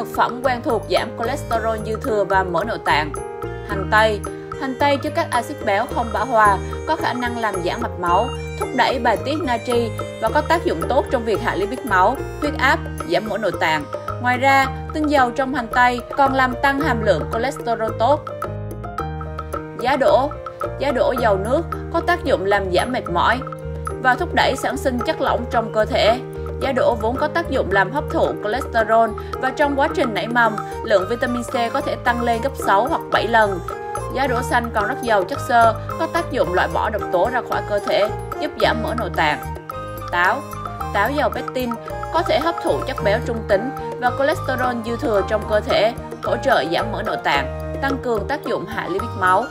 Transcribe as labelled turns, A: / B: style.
A: Thực phẩm quen thuộc giảm cholesterol dư thừa và mỡ nội tạng. Hành tây Hành tây chứa các axit béo không bão hòa, có khả năng làm giãn mạch máu, thúc đẩy bài tiết natri và có tác dụng tốt trong việc hạ lipid máu, huyết áp, giảm mỡ nội tạng. Ngoài ra, tinh dầu trong hành tây còn làm tăng hàm lượng cholesterol tốt. Giá đỗ Giá đỗ dầu nước có tác dụng làm giảm mệt mỏi và thúc đẩy sản sinh chất lỏng trong cơ thể. Giá đỗ vốn có tác dụng làm hấp thụ cholesterol và trong quá trình nảy mầm, lượng vitamin C có thể tăng lên gấp 6 hoặc 7 lần. Giá đỗ xanh còn rất giàu chất xơ, có tác dụng loại bỏ độc tố ra khỏi cơ thể, giúp giảm mỡ nội tạng. Táo Táo giàu pectin có thể hấp thụ chất béo trung tính và cholesterol dư thừa trong cơ thể, hỗ trợ giảm mỡ nội tạng, tăng cường tác dụng hạ lipid máu.